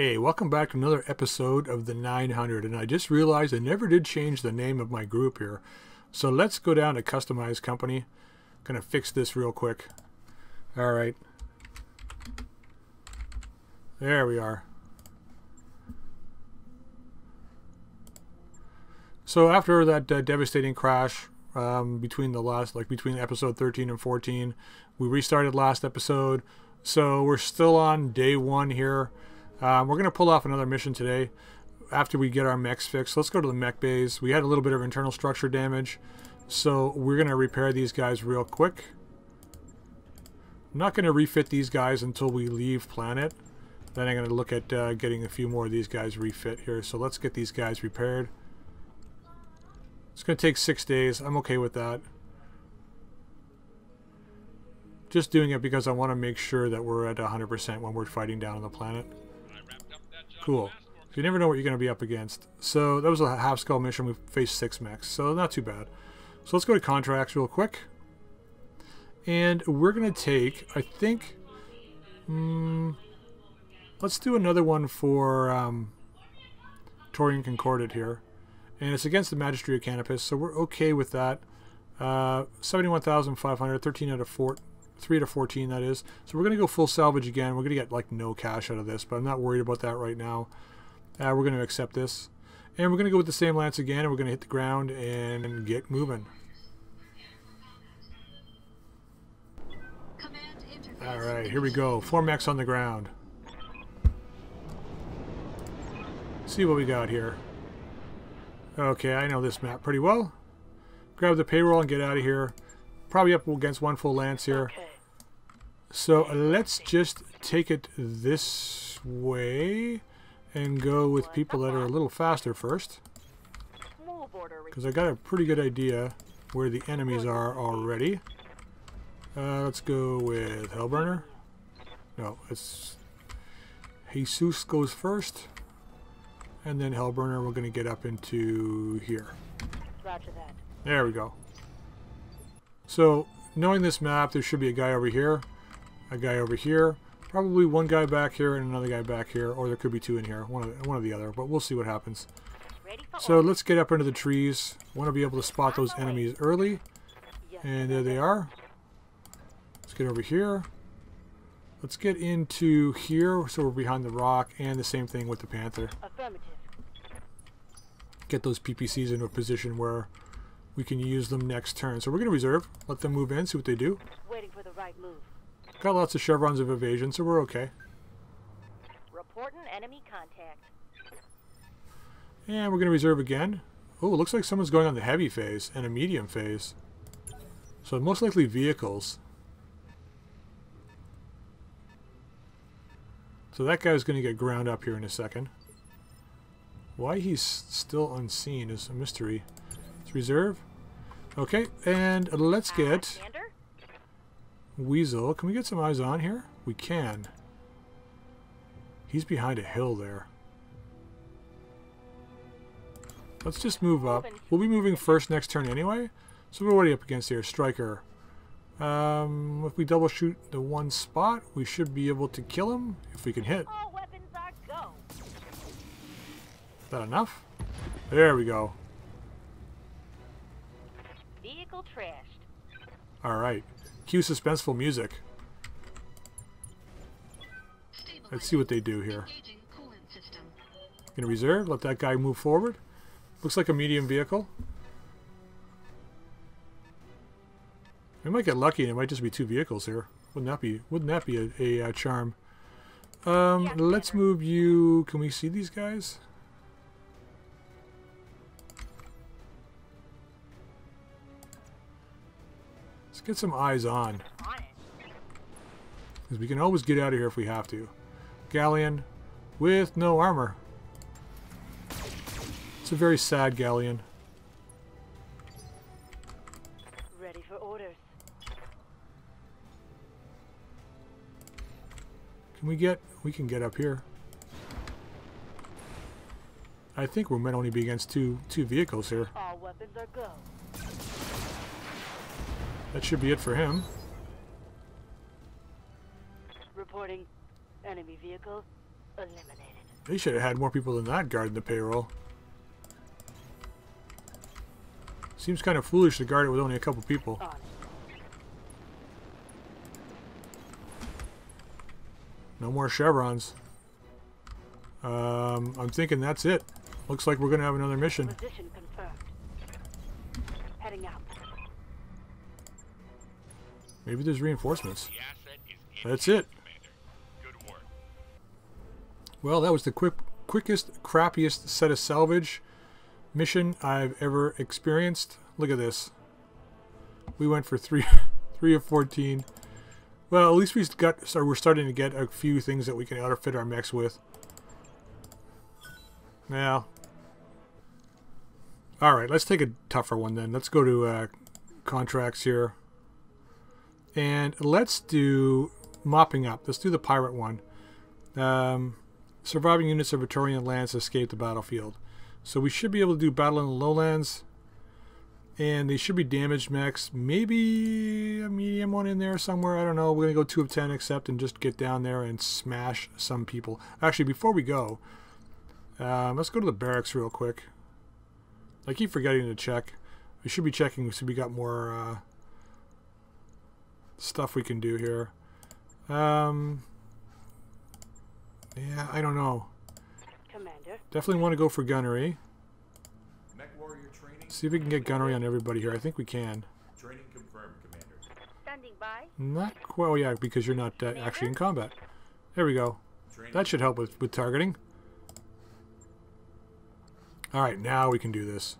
Hey, welcome back to another episode of the 900, and I just realized I never did change the name of my group here. So let's go down to Customize Company. Gonna fix this real quick. Alright. There we are. So after that uh, devastating crash um, between the last, like between episode 13 and 14, we restarted last episode. So we're still on day one here. Um, we're going to pull off another mission today after we get our mechs fixed. Let's go to the mech bays. We had a little bit of internal structure damage, so we're going to repair these guys real quick. I'm not going to refit these guys until we leave planet. Then I'm going to look at uh, getting a few more of these guys refit here. So let's get these guys repaired. It's going to take six days. I'm okay with that. Just doing it because I want to make sure that we're at 100% when we're fighting down on the planet. Cool. So you never know what you're going to be up against. So that was a half skull mission. We faced six mechs, so not too bad. So let's go to contracts real quick. And we're going to take, I think, um, let's do another one for um, Taurian Concordat here. And it's against the Magistracy of Canopus, so we're okay with that. Uh, 71,500, 13 out of 4, 3 to 14 that is. So we're going to go full salvage again. We're going to get like no cash out of this, but I'm not worried about that right now. Uh, we're going to accept this. And we're going to go with the same lance again, and we're going to hit the ground and get moving. Alright, here we go. Four mechs on the ground. See what we got here. Okay, I know this map pretty well. Grab the payroll and get out of here. Probably up against one full lance here. Okay. So let's just take it this way and go with people that are a little faster first. Because I got a pretty good idea where the enemies are already. Uh, let's go with Hellburner. No, it's Jesus goes first. And then Hellburner we're going to get up into here. There we go. So, knowing this map, there should be a guy over here a guy over here, probably one guy back here and another guy back here, or there could be two in here, one of the, one of the other, but we'll see what happens. So let's get up into the trees. Want to be able to spot those enemies early. And there they are. Let's get over here. Let's get into here, so we're behind the rock, and the same thing with the panther. Get those PPCs into a position where we can use them next turn. So we're going to reserve, let them move in, see what they do. Waiting for the right move. Got lots of chevrons of evasion, so we're okay. Reporting enemy contact. And we're going to reserve again. Oh, it looks like someone's going on the heavy phase and a medium phase. So most likely vehicles. So that guy's going to get ground up here in a second. Why he's still unseen is a mystery. Let's reserve. Okay, and let's get... Weasel. Can we get some eyes on here? We can. He's behind a hill there. Let's just move up. We'll be moving first next turn anyway. So we're already up against here. Striker. Um, if we double shoot the one spot, we should be able to kill him if we can hit. Is that enough? There we go. Vehicle trashed. Alright. Cue suspenseful music. Let's see what they do here. Gonna reserve, let that guy move forward. Looks like a medium vehicle. We might get lucky and it might just be two vehicles here. Wouldn't that be wouldn't that be a, a, a charm? Um, let's move you can we see these guys? Let's get some eyes on. Because we can always get out of here if we have to. Galleon with no armor. It's a very sad galleon. Ready for orders. Can we get... We can get up here. I think we might only be against two two vehicles here. All weapons are go. That should be it for him. Reporting enemy vehicle eliminated. They should have had more people than that guarding the payroll. Seems kind of foolish to guard it with only a couple people. No more chevrons. Um, I'm thinking that's it. Looks like we're going to have another mission. Position confirmed. Heading out. Maybe there's reinforcements. The asset is in That's it. Commander. Good work. Well, that was the quick, quickest, crappiest set of salvage mission I've ever experienced. Look at this. We went for three, three of fourteen. Well, at least we got. So we're starting to get a few things that we can outfit our mechs with. Now, all right. Let's take a tougher one then. Let's go to uh, contracts here, and let's do mopping up. Let's do the pirate one. Um, surviving units of Victorian lands escape the battlefield. So we should be able to do battle in the lowlands. And they should be damaged mechs. Maybe a medium one in there somewhere. I don't know. We're going to go 2 of 10 except and just get down there and smash some people. Actually, before we go, um, let's go to the barracks real quick. I keep forgetting to check. We should be checking so we got more uh, stuff we can do here. Um, yeah, I don't know. Commander. Definitely want to go for gunnery. Mech warrior training. See if we can get gunnery on everybody here. I think we can. Training confirmed, Commander. Standing by. Not quite. Oh yeah, because you're not uh, actually in combat. There we go. Training. That should help with, with targeting. All right, now we can do this.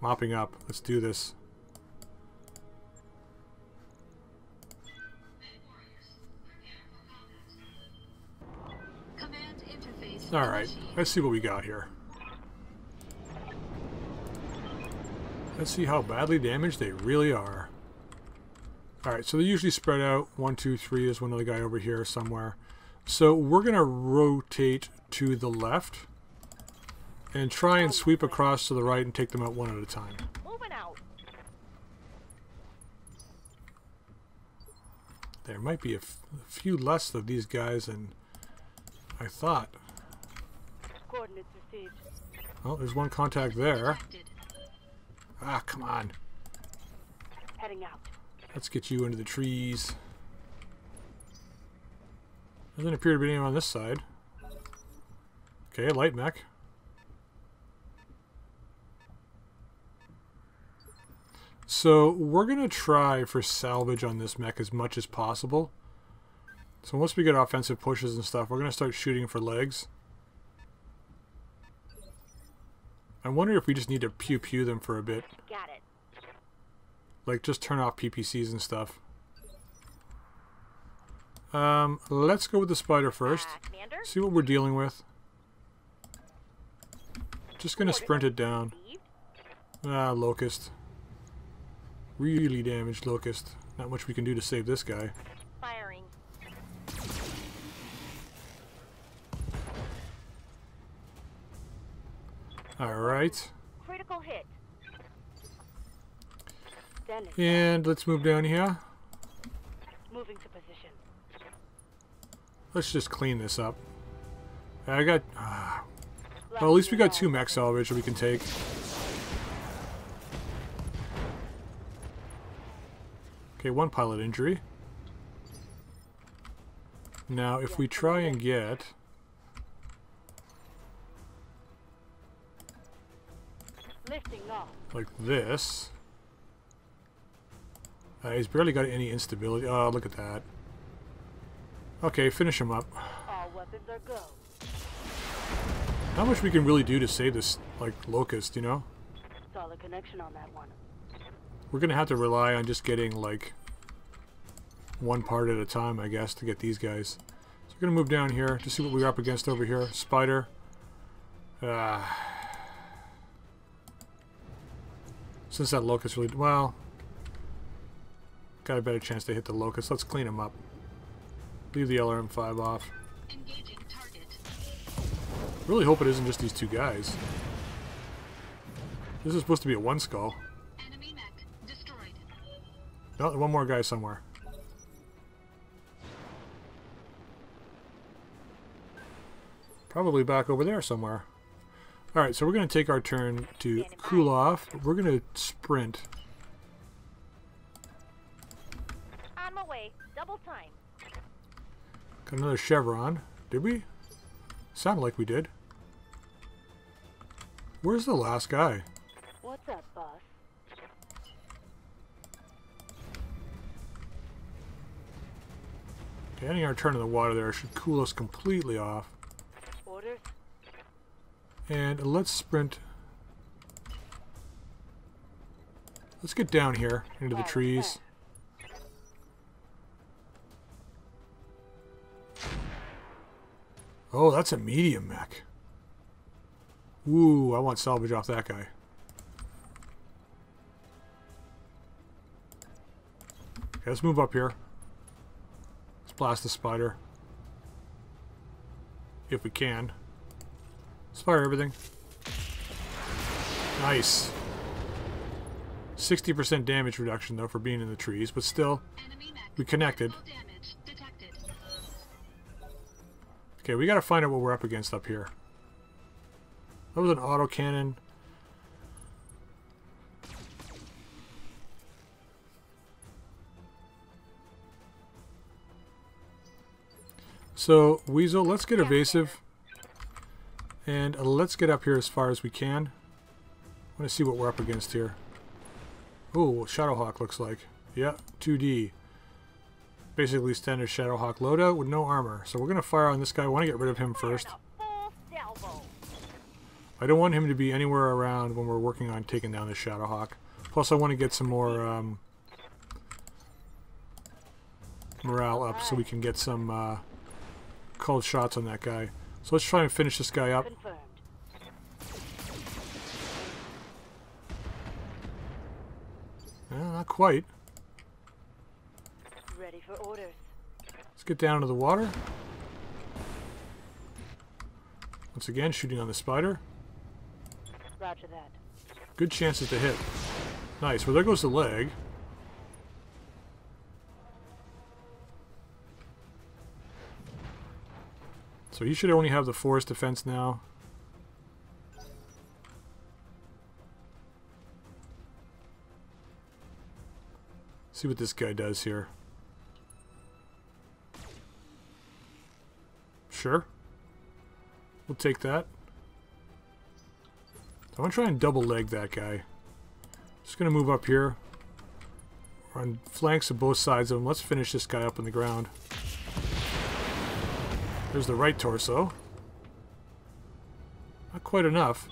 Mopping up. Let's do this. Interface. All right, let's see what we got here. Let's see how badly damaged they really are. All right, so they're usually spread out. One, two, three. There's one other guy over here somewhere. So we're going to rotate to the left and try and sweep across to the right and take them out one at a time. Moving out. There might be a, f- a few less of these guys than I thought. Coordinates received. Oh, there's one contact there. Ah, come on. Heading out. Let's get you into the trees. Doesn't appear to be anyone on this side. Okay, light mech. So we're going to try for salvage on this mech as much as possible. So once we get offensive pushes and stuff, we're going to start shooting for legs. I wonder if we just need to pew pew them for a bit. Got it. Like, just turn off PPCs and stuff. Um, let's go with the spider first. Uh, See what we're dealing with. Just gonna sprint it down. Ah, locust. Really damaged locust. Not much we can do to save this guy. Firing. Alright. Critical hit. And let's move down here. Moving to position. Let's just clean this up. I got... ah. well, at least we got two max salvage we can take. Okay, one pilot injury. Now, if we try and get... like this. Uh, he's barely got any instability. Oh, look at that. Okay, finish him up. All weapons are go. Not much we can really do to save this, like, locust, you know? Solid connection on that one. We're gonna have to rely on just getting, like, one part at a time, I guess, to get these guys. So we're gonna move down here to see what we're up against over here. Spider. Ah. Since that locust really... Well... Got a better chance to hit the locust. Let's clean him up. Leave the LRM-5 off. Really hope it isn't just these two guys. This is supposed to be a one skull. Enemy mech destroyed. No, one more guy somewhere. Probably back over there somewhere. Alright, so we're going to take our turn to cool off. We're going to sprint. On my way. Double time. Got another chevron. Did we? Sounded like we did. Where's the last guy? What's up, boss? Getting our turn in the water there should cool us completely off. And let's sprint. Let's get down here into the trees. Oh, that's a medium mech. Ooh, I want salvage off that guy. Okay, let's move up here. Let's blast the spider. If we can. Let's fire everything. Nice. 60% damage reduction, though, for being in the trees, but still, we connected. Critical damage detected. Okay, we gotta find out what we're up against up here. That was an autocannon. So, Weasel, let's get evasive. And let's get up here as far as we can. I want to see what we're up against here. Oh, Shadowhawk looks like. Yeah, 2D. Basically standard Shadowhawk loadout with no armor. So we're going to fire on this guy. I want to get rid of him first. I don't want him to be anywhere around when we're working on taking down the Shadowhawk. Plus I want to get some more um, morale up so we can get some uh, cold shots on that guy. So let's try and finish this guy up. Confirmed. Eh, not quite. Ready for orders. Let's get down to the water. Once again, shooting on the spider. Roger that. Good chances to hit. Nice. Well, there goes the leg. So he should only have the forest defense now. See what this guy does here. Sure. We'll take that. I'm gonna try and double leg that guy. Just gonna move up here. On flanks of both sides of him. Let's finish this guy up on the ground. There's the right torso. Not quite enough.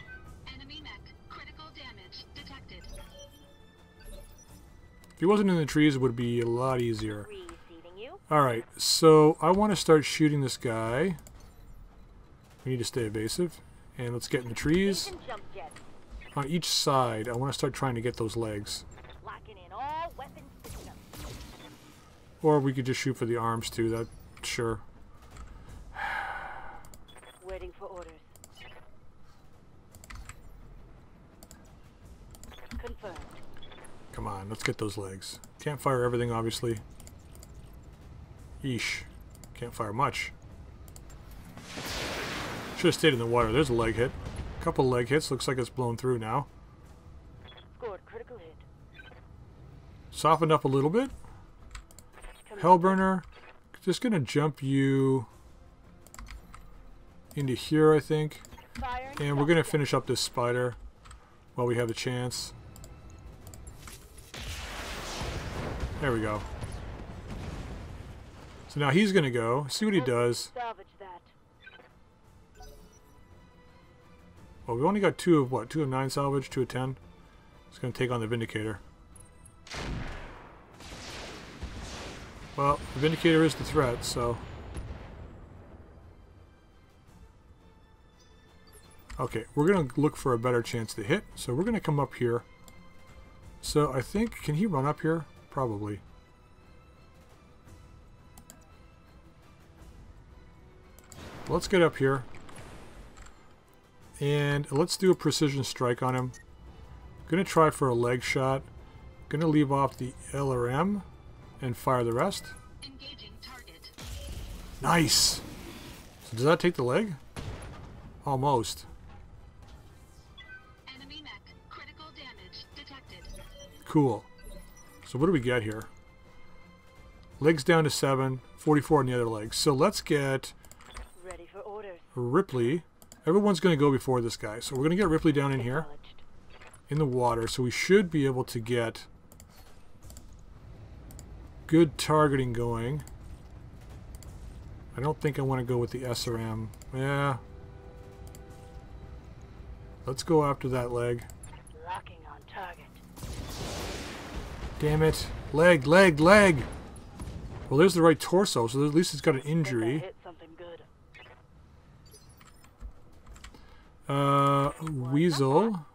Enemy mech. Critical damage detected. If he wasn't in the trees, it would be a lot easier. Alright, so I want to start shooting this guy. We need to stay evasive. And let's get in the trees. Engine jump jet. On each side, I want to start trying to get those legs. Locking in all weapon systems. Or we could just shoot for the arms too, that sure. Waiting for orders. Confirmed. Come on, let's get those legs. Can't fire everything, obviously. Yeesh. Can't fire much. Should have stayed in the water. There's a leg hit. Couple leg hits. Looks like it's blown through now. Scored critical hit. Softened up a little bit. Hellburner. Just gonna jump you into here, I think. And we're gonna finish up this spider while we have the chance. There we go. So now he's gonna go. See what he does. Well, we only got two of what? Two of nine salvage, two of ten. It's gonna take on the Vindicator. Well, the Vindicator is the threat, so. Okay, we're gonna look for a better chance to hit, so we're gonna come up here. So I think, can he run up here? Probably. Let's get up here. And let's do a precision strike on him. Gonna try for a leg shot. Gonna leave off the LRM and fire the rest. Engaging target. Nice! So does that take the leg? Almost. Enemy mech. Critical damage detected. Cool. So what do we get here? Legs down to 7, 44 on the other leg. So let's get Ready for orders. Ripley. Everyone's going to go before this guy. So we're going to get Ripley down in here in the water. So we should be able to get good targeting going. I don't think I want to go with the SRM. Yeah. Let's go after that leg. Damn it. Leg, leg, leg. Well, there's the right torso, so at least it's got an injury. hit something good. Uh, Weasel.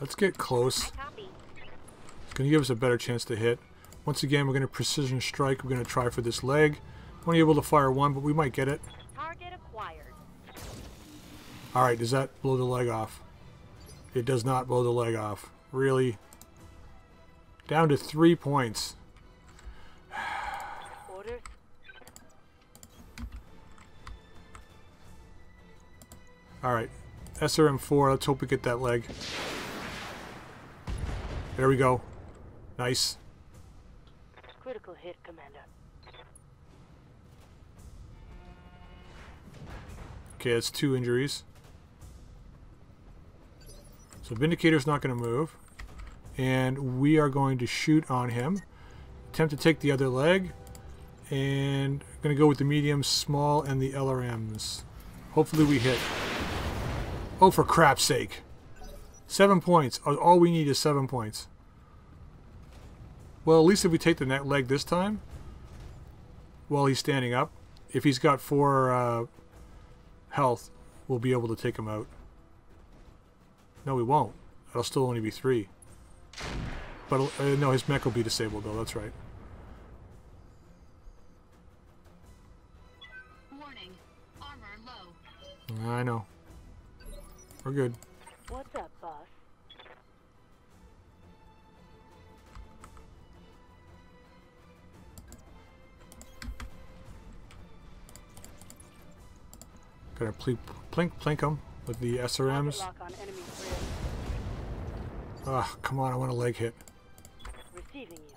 Let's get close. Going to give us a better chance to hit. Once again, we're going to precision strike. We're going to try for this leg. Only able to fire one, but we might get it. Target acquired. All right, does that blow the leg off? It does not blow the leg off. Really? Down to three points. Orders. All right, SRM4. Let's hope we get that leg. There we go. Nice. Critical hit, Commander. Okay, that's two injuries. So Vindicator's not going to move. And we are going to shoot on him. Attempt to take the other leg. And I'm going to go with the medium, small, and the LRMs. Hopefully we hit. Oh, for crap's sake. Seven points. All- All we need is seven points. Well, at least if we take the net leg this time, while he's standing up, if he's got four uh, health, we'll be able to take him out. No, we won't. It'll still only be three. But uh, no, his mech will be disabled though. That's right. Warning. Armor low. I know. We're good. What's up, Gotta ple- plink plink him with the SRMs. lock on enemy rear. Ah, come on! I want a leg hit. Receiving you.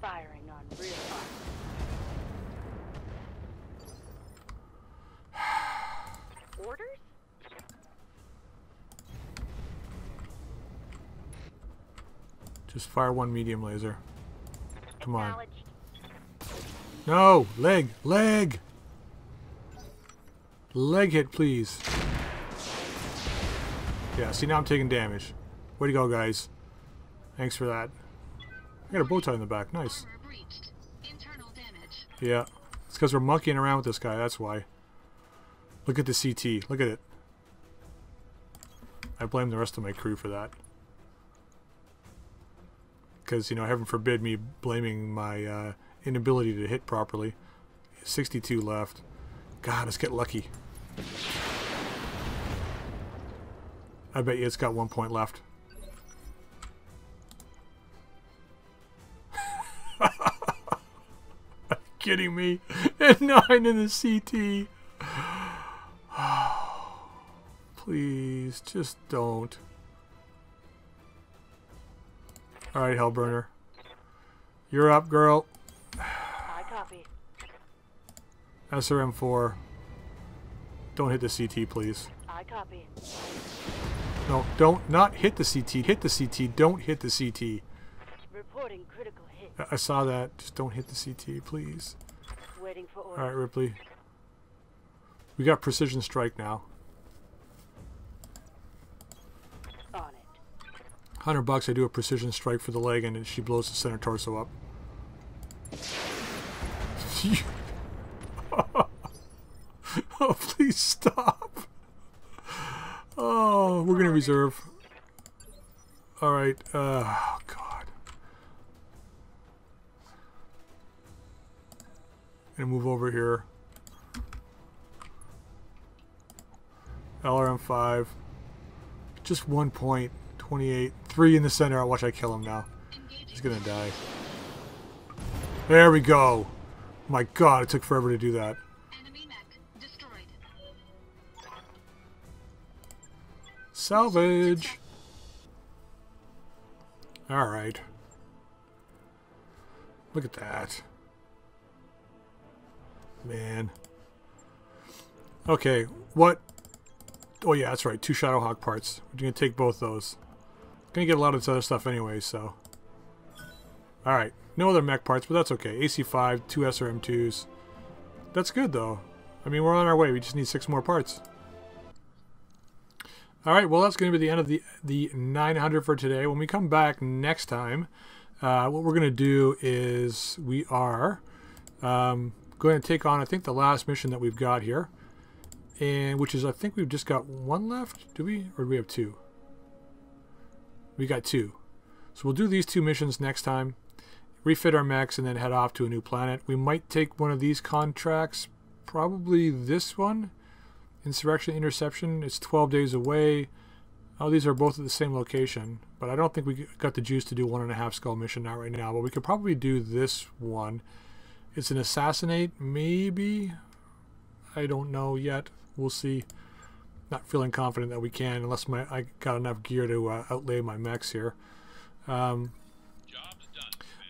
Firing on rear. Orders? Just fire one medium laser. Come on. No! Leg! Leg! Leg hit, please. Yeah, see, now I'm taking damage. Way to go, guys. Thanks for that. I got a bow tie in the back. Nice. Armor breached. Internal damage. Yeah. It's because we're monkeying around with this guy. That's why. Look at the CT. Look at it. I blame the rest of my crew for that. Because, you know, heaven forbid me blaming my uh, inability to hit properly. 62 left. God, let's get lucky. I bet you it's got one point left. kidding me? And nine in the CT. Please, just don't. Alright, Hellburner. You're up, girl. I copy. SRM4. Don't hit the CT, please. I copy. No, don't. Not hit the CT. Hit the CT. Don't hit the CT. Reporting critical hit. I- I saw that. Just don't hit the CT, please. Waiting for orders. Alright, Ripley. We got precision strike now. 100 bucks, I do a precision strike for the leg and she blows the center torso up. oh, please stop. Oh, we're going to reserve. All right. Uh, oh, God. Going to move over here. LRM 5. Just one point. 28, Three in the center. I watch I kill him now. He's gonna die. There we go. My god, it took forever to do that. Salvage. Alright. Look at that. Man. Okay, what? Oh yeah, that's right. Two Shadowhawk parts. We're gonna take both those. Gonna get a lot of this other stuff anyway, so. Alright. No other mech parts, but that's okay. AC5, two SRM2s. That's good though. I mean, we're on our way. We just need six more parts. All right, well, that's going to be the end of the the 900 for today. When we come back next time, uh, what we're going to do is we are um, going to take on, I think, the last mission that we've got here, and which is, I think we've just got one left. Do we, or do we have two? We got two. So we'll do these two missions next time, refit our mechs, and then head off to a new planet. We might take one of these contracts, probably this one. Insurrection Interception. It's 12 days away. Oh, these are both at the same location, but I don't think we got the juice to do one and a half skull mission now right now. But we could probably do this one. It's an assassinate, maybe. I don't know yet. We'll see. Not feeling confident that we can, unless my I got enough gear to uh, outlay my mechs here. Um,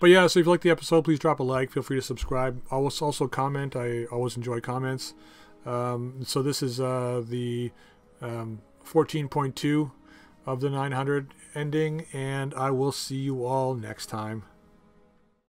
but yeah, so if you like the episode, please drop a like. Feel free to subscribe. Always also comment. I always enjoy comments. Um, so this is uh, the um, 14.2 of the 900 ending, and I will see you all next time.